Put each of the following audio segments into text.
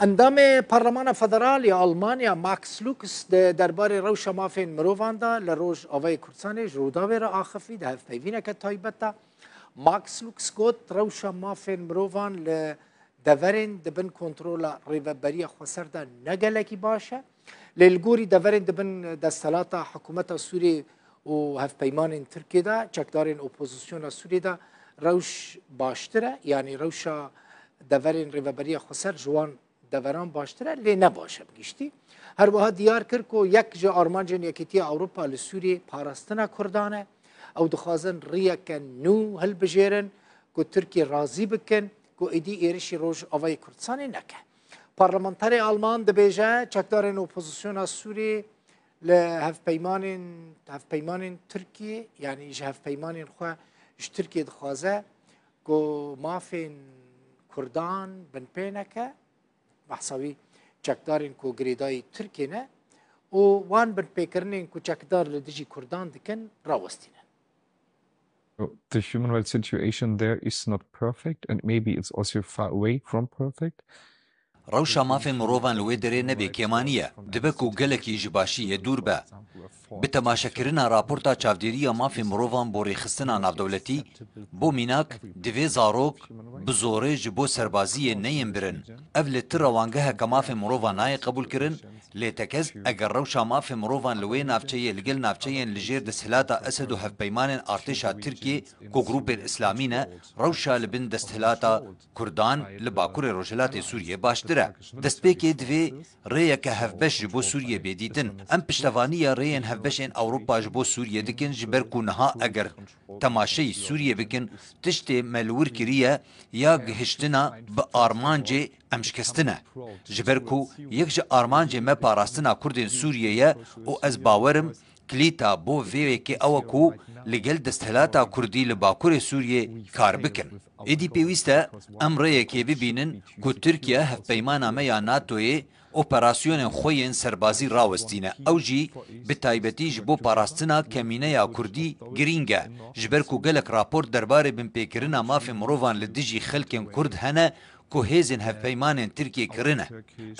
Endamê Parlemana Federal ya Almanya Max Lux di derbarê rewşa mafên mirovan de li Rojavayê Kurdistanê ji Rûdawê re axifî di hevpeyvîneke taybet de. Max Lux got rewşa mafên mirovan li deverên di bin kontrola Rêveberiya Xweser de ne gelekî baş e. Lê li gorî deverên dibin desthilata hikûmeta Sûriyê û hevpeymanên Tirkiyê de çekdarên opozisyona Sûriyê de rewş baştir e yanî rewşa deverên rêveberiya xweser ji wan deveran baştir e lê ne baş e bi giştî. Her wiha diyar kir ku yek ji armancên Yekîtiya Ewropa li Sûriyê parastina Kurdan e. Ew dixwazin riyeke nû hilbijêrin ku Tirkiyê razî bikin ku êdî êrişî Rojavayê Kurdistanê neke. Parlamenterê Alman dibêje çekdarên opozisyona Sûrî li hevpeymanên hevpeymanên Tirkî yanî ji hevpeymanên xwe ji Tirkiyê dixwaze ku mafên Kurdan binpê neke behsawî çekdarên ku girêdayî Tirkê ne û wan binpêkirinên ku çekdar li dijî Kurdan dikin rawestîne. The human rights situation there is not perfect and maybe it's also far away from perfect. Rewşa mafên mirovan li wê derê ne bêkêmanî ye, dibe ku gelekî ji başiyê dûr be. Bi temaşekirina raporta Çavdêriya Mafên Mirovan bo Rêxistina Navdewletî, bo mînak divê zarok bi zorê ji bo serbaziyê neyên birin. Ev li ti rewangeheke mafên mirovan nayê qebûlkirin, Lê tekez eger rewşa mafê mirovan li wê navçeyê li gel navçeyên li jêr desthilata Esed û hevpeymanên artêşa Tirkiyê ku grûpên îslamî ne, rewşa li bin desthilata Kurdan li Bakurê Rojhilatê Sûriyê baştir e. Destpêkê divê rêyeke hevbeş ji bo Sûriyê bê dîtin. Em piştevanî ya rêyên hevbeş ên Ewropa ji bo Sûriyê dikin ji ber ku niha eger temaşeyî Sûriyê bikin tiştê me li wir kiriye ya gihiştina bi armancê Em şikestine. Ji ber ku yek ji armancên me parastina Kurdên Sûriyê ye û ez bawer im klîta bo vê yekê ew e ku li gel desthilata Kurdî li Bakurê Sûriyê kar bikin. Êdî pêwîst e em rêyekê bibînin ku Tirkiye hevpeymana me ya NATO'yê operasyonên xwe yên serbazî rawestîne. Ew jî bi taybetî ji bo parastina kemîneya Kurdî girîng e. Ji ber ku gelek raport derbarê binpêkirina mafên mirovan li dijî xelkên Kurd hene ku hêzên hevpeymanên Tirkiyê kirine.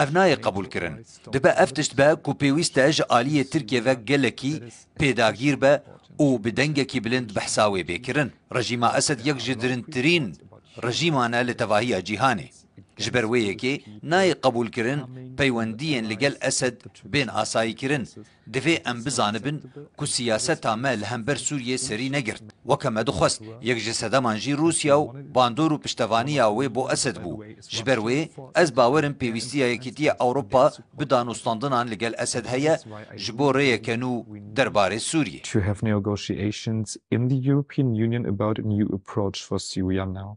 Ev nayê qebûlkirin. Dibe ev tişt be ku pêwîst e ji aliyê Tirkiyê ve gelekî pêdagîr be û bi dengekî bilind behsa wê bê kirin. Rejîma Esed yek ji dirindtirîn rejîman e li tevahiya cîhanê. Ji ber wê yekê nayê qebûlkirin peywendiyên li gel Esed bên asayîkirin Divê em bizanibin ku siyaseta me li hember Sûriyê serî negirt. Weke me dixwest, yek ji sedeman jî Rûsya û bandor û piştevaniya wê bo Esed bû. Ji ber wê ez bawerim pêwîstiya Yekîtiya Ewropa bi danûstandinan li gel Esed heye ji bo rêyeke nû der barê Sûriyê. to have neogotiations in the European Union about a new approach for Syria now.